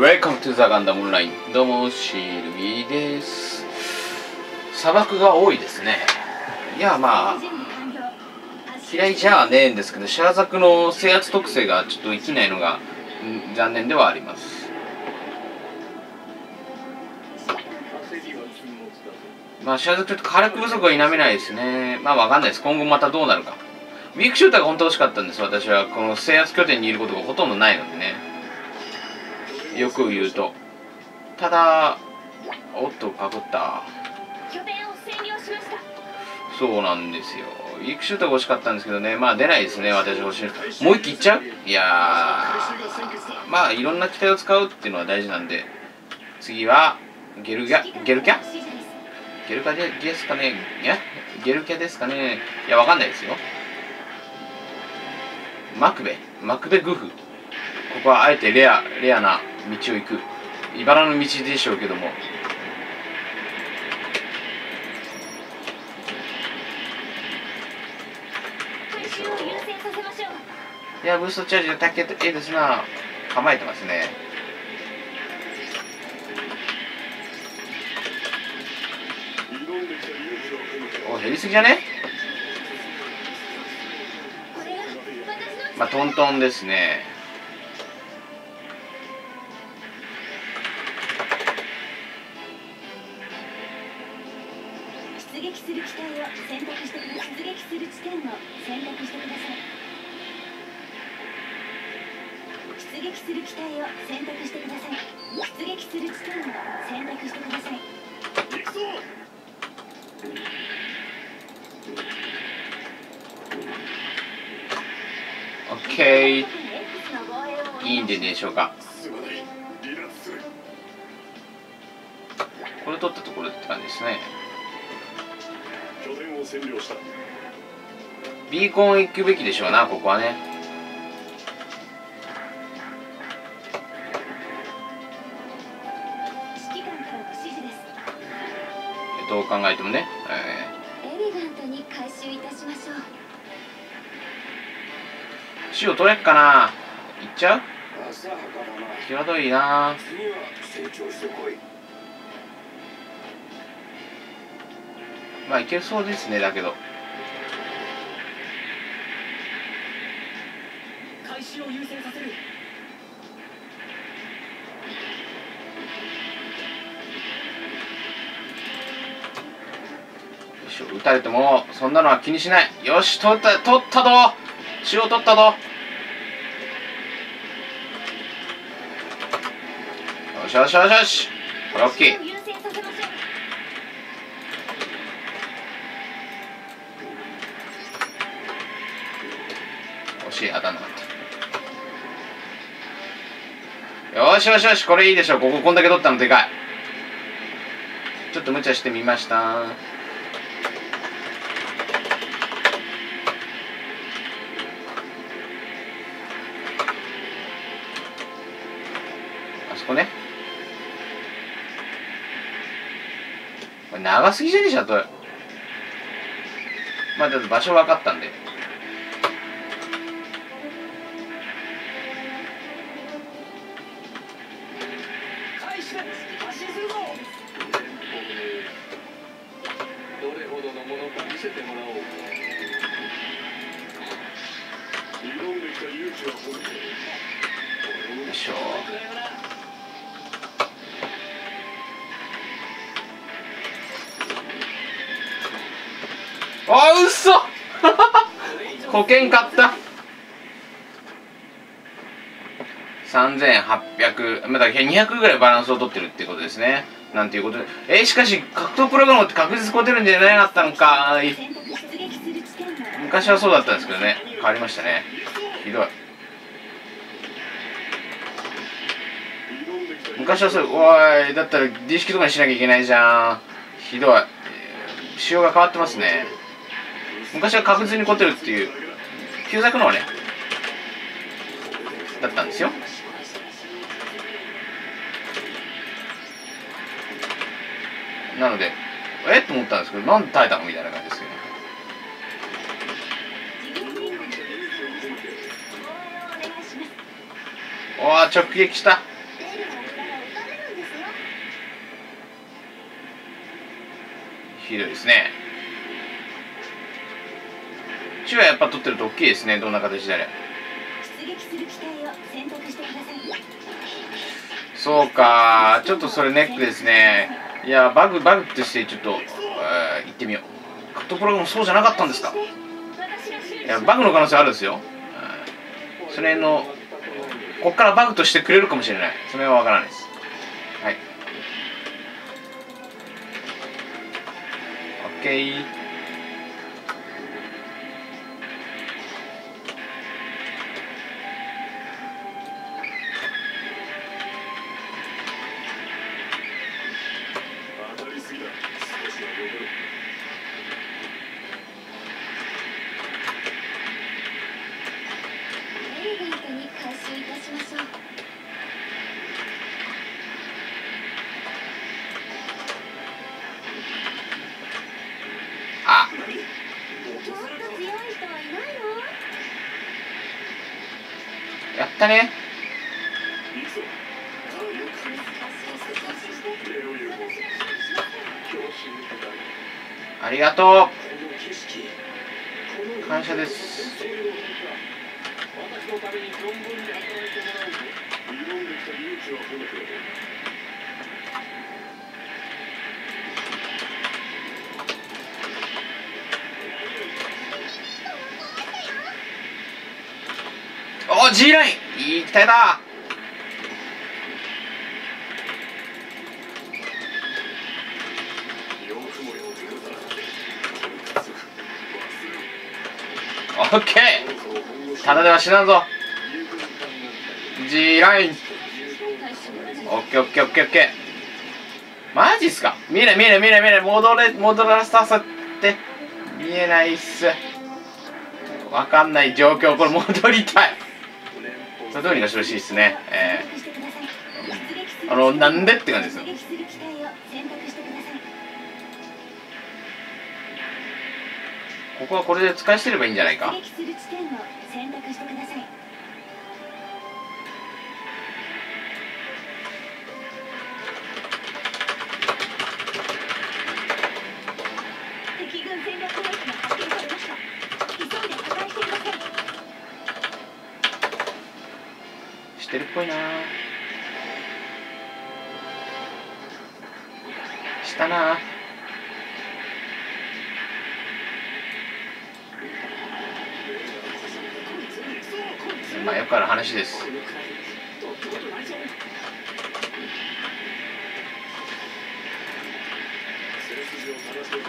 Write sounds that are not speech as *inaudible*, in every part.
Welcome to the Gundam Online. どうもシルビーです。砂漠が多いですね。いやまあ嫌いじゃねえんですけどシャーザクの制圧特性がちょっと生きないのが残念ではあります。まあシャーザクちょっと火力不足は否めないですね。まあわかんないです。今後またどうなるか。ウィークシューターが本当欲しかったんです。私はこの制圧拠点にいることがほとんどないのでね。よく言うと。ただおっとかぶった。そうなんですよ。ウィークシュートが欲しかったんですけどね。まあ出ないですね私欲しいもう一機いっちゃう？いやまあいろんな機体を使うっていうのは大事なんで。次はゲルギャゲルキャ？ゲルキャですかね？いや？ゲルキャですかね？いやわかんないですよ。マクベ。マクベグフ。ここはあえてレアレアな道を行く。茨の道でしょうけども。いやブーストチャージがたけええですな。構えてますね。お減りすぎじゃね？まあトントンですね撃する機体を選択してください。出撃する地点を選択してください。オッケーいいんででしょうか。これ取ったところって感じですね。拠点を占領した。ビーコン行くべきでしょうなここはねどう考えてもね、えエレガントに回収いたしましょう。ー、死を取れっかな。行っちゃう？際どいな。次は成長してこいまあいけそうですねだけど。開始を優先させるよし撃たれてもそんなのは気にしない。よし取った取ったぞ。死を取ったぞ。よしよしよしよし。これオッケー優先させましょう惜しい当たんなかった。よしよしよしこれいいでしょこここんだけ取ったのでかい。ちょっと無茶してみました。長すぎじゃねえしゃと。まあだっと場所分かったんで。あうっそ保険買った。3800まあだから200ぐらいバランスを取ってるってことですね。なんていうことで。えーしかし格闘プログラムって確実超えてるんじゃなかったのか。い昔はそうだったんですけどね。変わりましたね。ひどい。昔はそうおいだったら D 式とかにしなきゃいけないじゃん。ひどい。仕様が変わってますね。昔は確実にこてるっていう旧作のはねだったんですよ。なのでえ？っと思ったんですけどなんで耐えたの？みたいな感じですけど、ね、おお直撃した。ひどいですね。チュはやっぱ取ってると大きいですね。どんな形であれ。そうか。ちょっとそれネックですね。いやバグバグとしてちょっと、えー行ってみよう。カットプログもそうじゃなかったんですか。いやバグの可能性あるんですよ、うんそれのこっからバグとしてくれるかもしれない。それはわからないです。はい。OK ったね。ありがとう。感謝です。私のために存分に働いてもらうぞ挑んできた勇気は褒めてやろうお G ライン。いい機体だオッケー。ただでは死なんぞ。友軍艦なんだ G ライン。オッケーオッケーオッケーオッケー。マジっすか？見えない見えない見えない見えない戻れ戻らさせて。見えないっす。わかんない状況。これ戻りたい。それどうにかしてほしいっすねえー、あのなんでって感じですよ。ここはこれで使い捨てればいいんじゃないか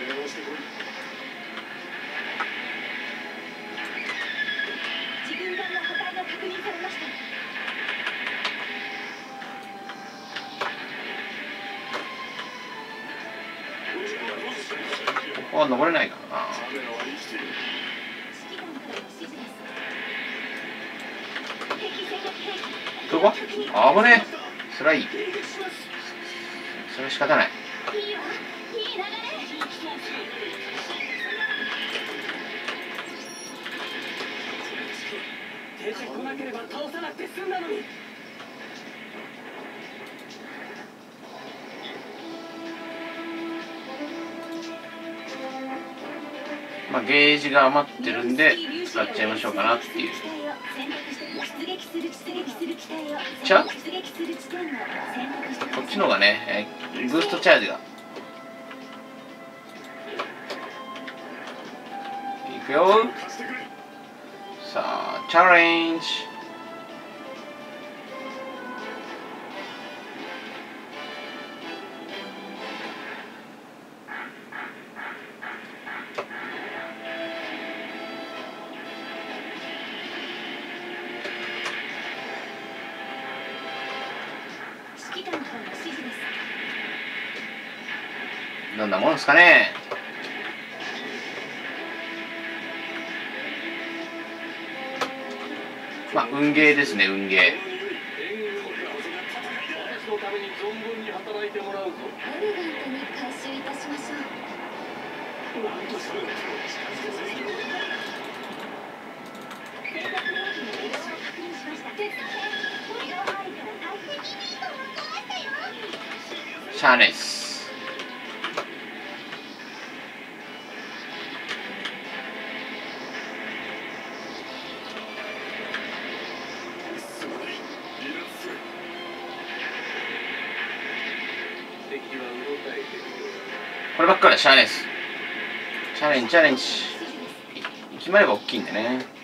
こここは登れないからの指示です。敵戦略兵器どこ？あぶねえ。それはいい。それは仕方ないれば倒さなくて済んだのに。まあゲージが余ってるんで使っちゃいましょうかなっていう。出撃する出撃する機体をちゃ出撃する地点を選択してくださいこっちの方がね、えーブーストチャージが。いくよ。さあチャレンジ。指揮官からの指示です。どんなもんですかね？まあ運ゲーですね運ゲー。援軍しゃあないこればっかりはしゃあないすチャレンジチャレンジ決まれば大きいんでね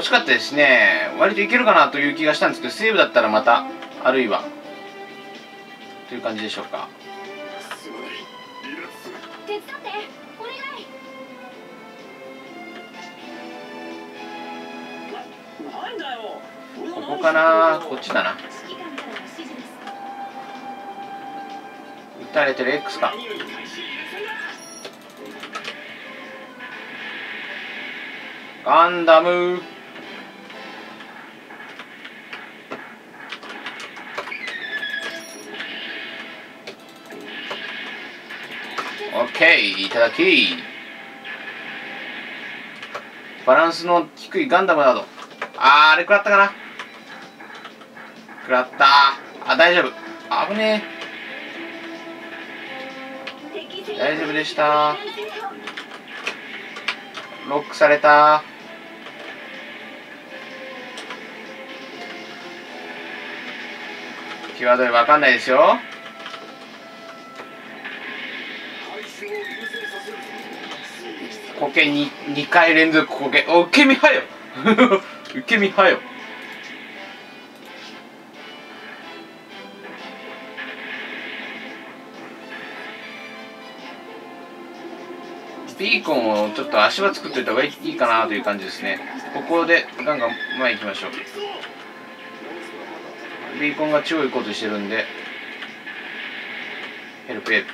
惜しかったですね。割といけるかなという気がしたんですけどセーブだったらまたあるいはという感じでしょうか。ここかな？こっちだな。撃たれてる X か。ガンダムいただき。バランスの低いガンダムなど。あーあれ食らったかな。食らった。あ大丈夫。危ね敵戦大丈夫でした。ロックされた。際どいわかんないですよ。コケに2回連続コケ。お受け身はよ。*laughs* 受け身はよ。ビーコンをちょっと足場作っといた方がいいかなという感じですね。ここでガンガン前行きましょう。ビーコンが超いこうとしてるんでヘルプヘルプ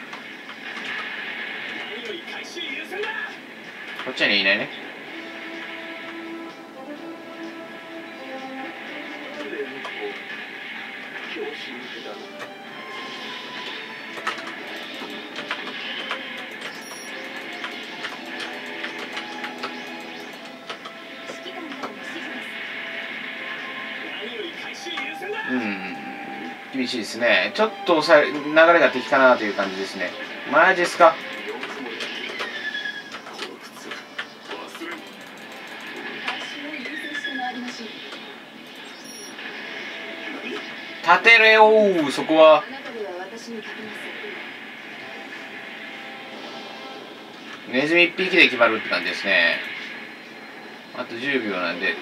こっちにいないね。うん厳しいですね。ちょっと抑え流れが敵かなという感じですね。マジですか？立てれよそこは。ネズミ1匹で決まるって感じですね。あと10秒なんで。出撃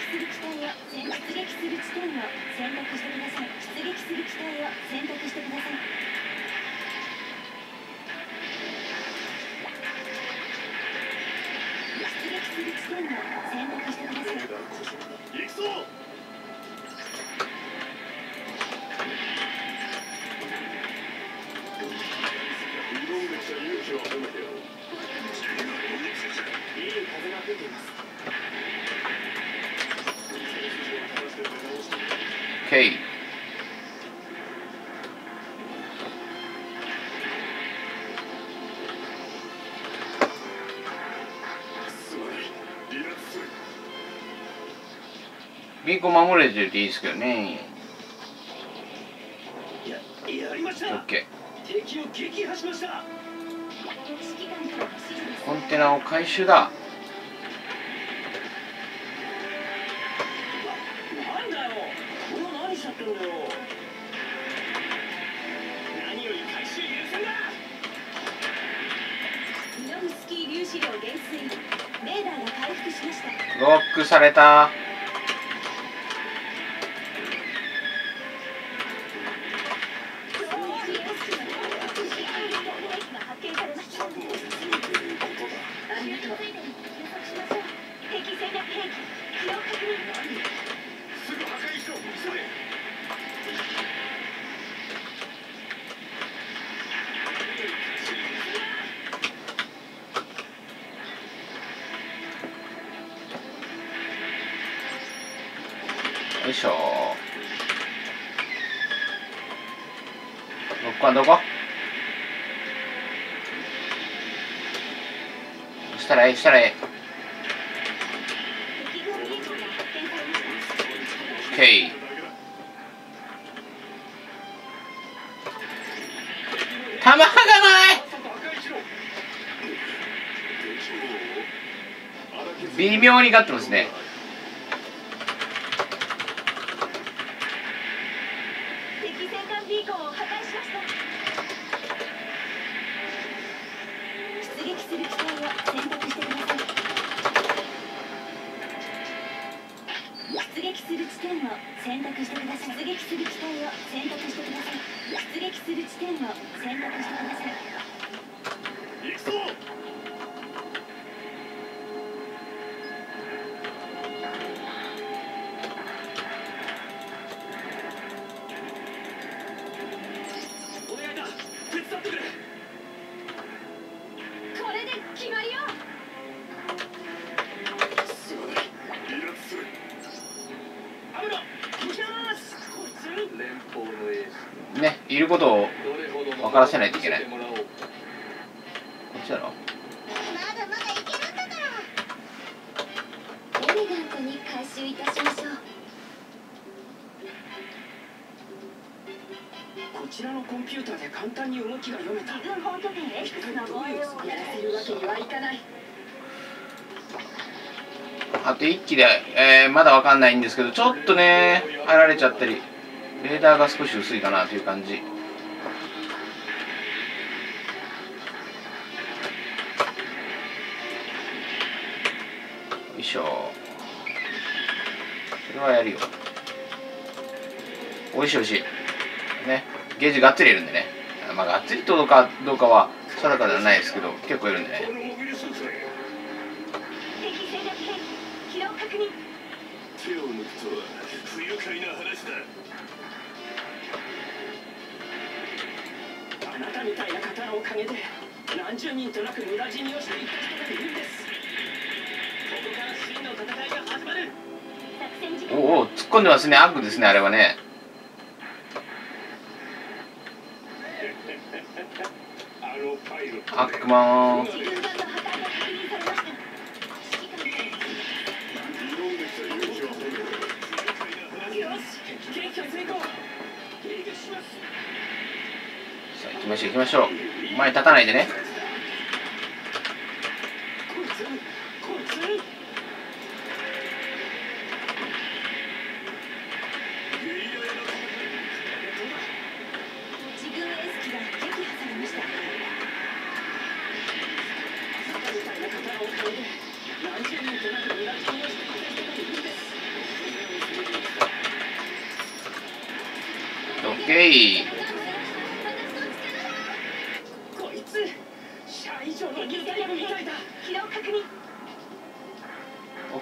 する機体を選出撃する地点を選択してください。出ビーコン守れてるといいですけどね。ややりました。OK 敵を撃破しました。コンテナを回収だ。なんだよ。もう何しちゃってんだよ。何より回収優先だ。ミノフスキー粒子量減衰。レーダーが回復しました。ロックされたここはどこ？そしたらええしたらええ。OK まがない。微妙に勝ってますね。する地点を選択してください。出撃する機体を選択してください。出撃する地点を選択してください。行くぞ。どの分からせないといけない見せてもらおう。っちだろ。まだまだいけるんだから。エレガントに回収いたしましょう。こちらのコンピューターで簡単に動きが読めた。自分本拠点 X の防衛をやらせるわけにはいかない。あと1機で、えーまだわかんないんですけどちょっとね入られちゃったりレーダーが少し薄いかなという感じそれはやるよ。おいしいおいしい。ね。ゲージがっつりいるんでね。まあがっつりとどうかどうかは定かではないですけど結構いるんでね。手を抜くと不愉快な話だ。あなたみたいな方のおかげで何十人となく無駄死にをしていった人がいるんです。ここから真の戦いが始まる。おお突っ込んでますね。悪ですねあれはね。あッグマンさあ行きましょう行きましょう。前立たないでね。オッ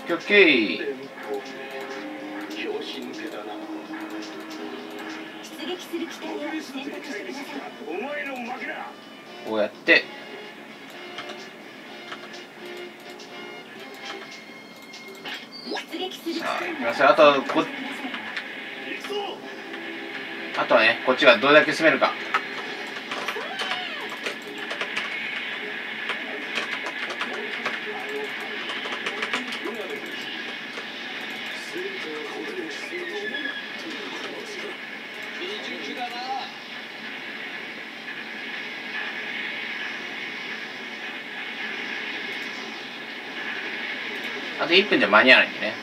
ケーオッケー連邦拍子抜けだな出撃する機体を選択してくださいお前の負けだこうやって。出撃する機さあ行きますあとはこあとはねこっちがどれだけ攻めるか未熟だなあと1分じゃ間に合わないんでね。い出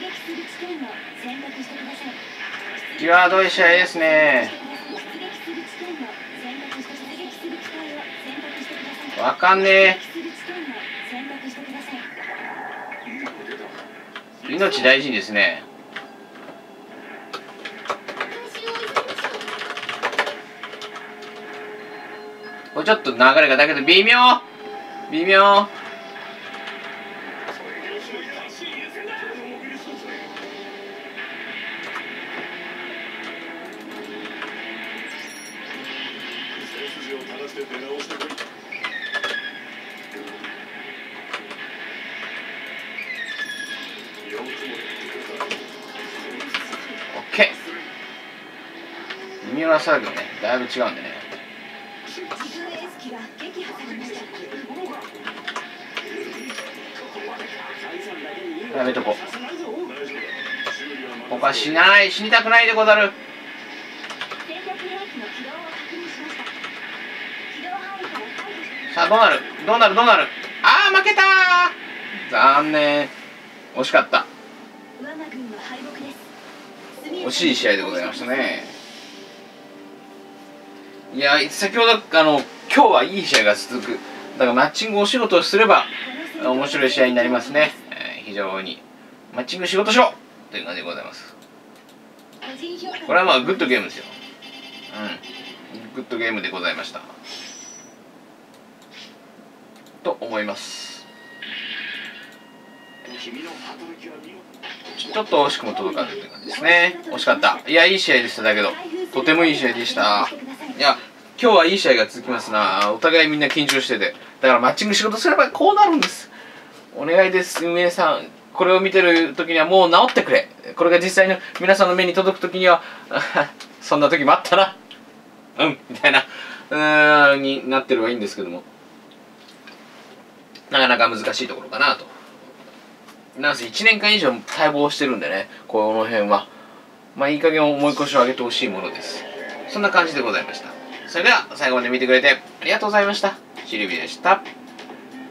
撃する地点を選択してください。際どい試合ですね出撃する地点を選択して出撃する機体を選択してください。わかんねえ。命大事にですねこれちょっと流れがだけど微妙。微妙。微妙な騒ぎね。だいぶ違うんでね。機が撃破されましたやめとこ。うさせなない死にたくないでござる。戦略兵器の起動を確認しましたさあどうなる？どうなる？どうなる？あー負けたー。残念。惜しかった。我が軍の敗北です惜しい試合でございましたね。いや先ほどあの今日はいい試合が続く。だからマッチングお仕事をすれば面白い試合になりますね、えー非常に。マッチング仕事しろという感じでございます。これはまあグッドゲームですよ。うん。グッドゲームでございました。と思います。ちょっと惜しくも届かずという感じですね。惜しかった。いやいい試合でしただけど。とてもいい試合でした。いや今日はいい試合が続きますな。お互いみんな緊張してて。だからマッチング仕事すればこうなるんです。お願いです運営さん。これを見てる時にはもう治ってくれ。これが実際の皆さんの目に届く時には *laughs* そんな時もあったなうんみたいなうーんになってればいいんですけども。なかなか難しいところかなと。なんせ1年間以上待望してるんでね。この辺は。まあいい加減思い越しを上げてほしいものです。そんな感じでございました。それでは最後まで見てくれてありがとうございました。シルビでした。